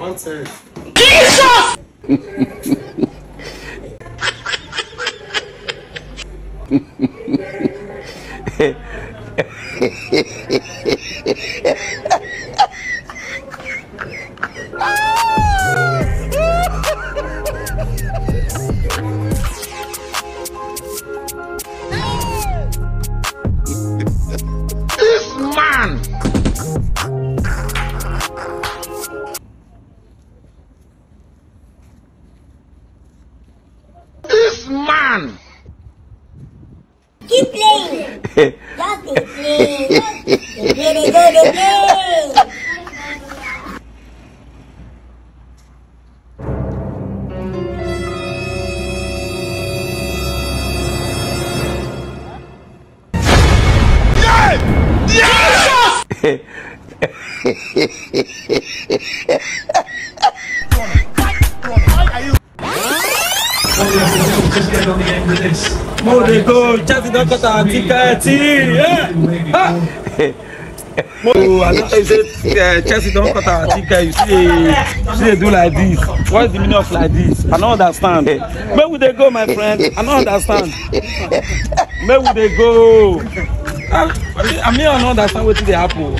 Nonsense. This This man. Keep playing. Just keep playing. Just keep playing. Go to play. Mo dey go, Chelsea don cut our ticket. Yeah. Ha. Oh, I don't say Chelsea don cut our ticket. You see, you see, dey do like this. What is the meaning of like this? I no understand. Where we dey go, my friend? I no understand. Where we dey go? I mean, I no understand wetin dey happen.